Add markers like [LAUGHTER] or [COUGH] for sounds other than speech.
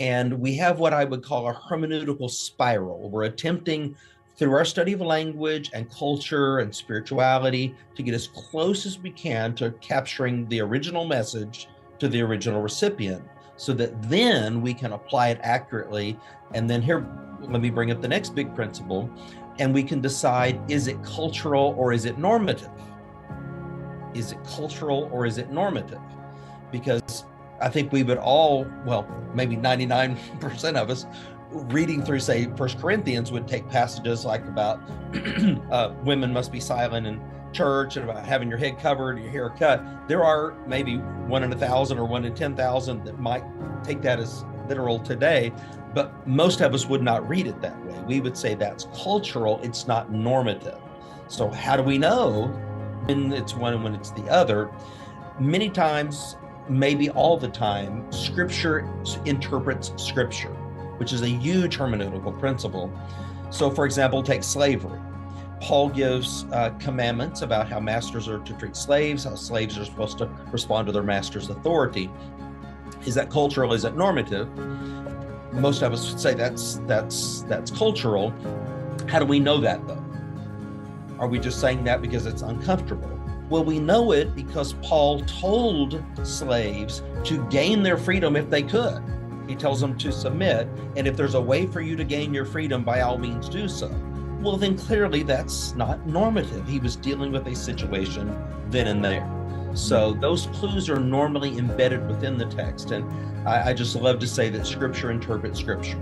And we have what I would call a hermeneutical spiral. We're attempting through our study of language and culture and spirituality to get as close as we can to capturing the original message to the original recipient so that then we can apply it accurately. And then here, let me bring up the next big principle and we can decide is it cultural or is it normative? Is it cultural or is it normative? Because I think we would all, well, maybe 99% of us, reading through, say, First Corinthians, would take passages like about [CLEARS THROAT] uh, women must be silent in church and about having your head covered, your hair cut. There are maybe one in a thousand or one in 10,000 that might take that as literal today, but most of us would not read it that way. We would say that's cultural, it's not normative. So, how do we know when it's one and when it's the other? Many times, maybe all the time, scripture interprets scripture which is a huge hermeneutical principle. So, for example, take slavery. Paul gives uh, commandments about how masters are to treat slaves, how slaves are supposed to respond to their master's authority. Is that cultural? Is that normative? Most of us would say that's that's that's cultural. How do we know that though? Are we just saying that because it's uncomfortable? Well, we know it because Paul told slaves to gain their freedom if they could. He tells them to submit. And if there's a way for you to gain your freedom, by all means do so. Well, then clearly that's not normative. He was dealing with a situation then and there. So those clues are normally embedded within the text. And I, I just love to say that scripture interprets scripture.